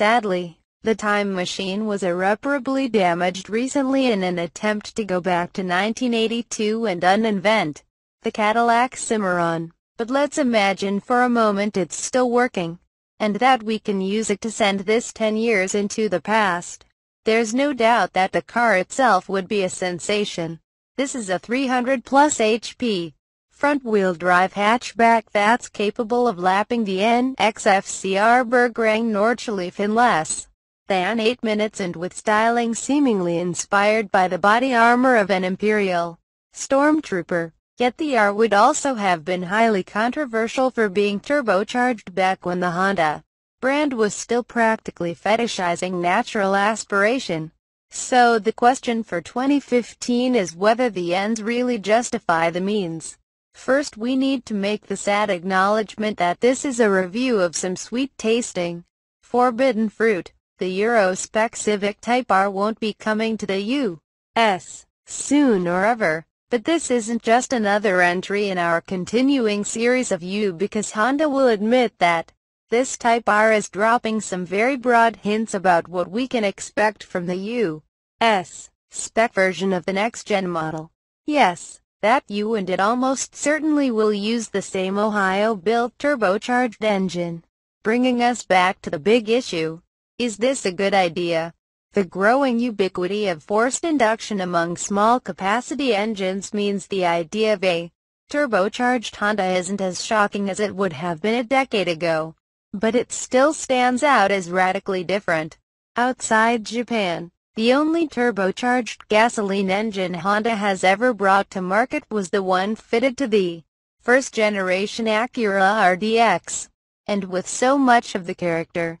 Sadly, the time machine was irreparably damaged recently in an attempt to go back to 1982 and uninvent the Cadillac Cimarron. But let's imagine for a moment it's still working, and that we can use it to send this 10 years into the past. There's no doubt that the car itself would be a sensation. This is a 300 plus HP front-wheel drive hatchback that's capable of lapping the Nürburgring Nordschleife in less than 8 minutes and with styling seemingly inspired by the body armor of an Imperial Stormtrooper. Yet the R would also have been highly controversial for being turbocharged back when the Honda brand was still practically fetishizing natural aspiration. So the question for 2015 is whether the ends really justify the means. First we need to make the sad acknowledgement that this is a review of some sweet-tasting, forbidden fruit. The Euro spec Civic Type R won't be coming to the U.S. soon or ever. But this isn't just another entry in our continuing series of U because Honda will admit that this Type R is dropping some very broad hints about what we can expect from the U.S. spec version of the next-gen model. Yes, that you and it almost certainly will use the same Ohio-built turbocharged engine. Bringing us back to the big issue. Is this a good idea? The growing ubiquity of forced induction among small-capacity engines means the idea of a turbocharged Honda isn't as shocking as it would have been a decade ago. But it still stands out as radically different. Outside Japan, the only turbocharged gasoline engine Honda has ever brought to market was the one fitted to the first-generation Acura RDX. And with so much of the character,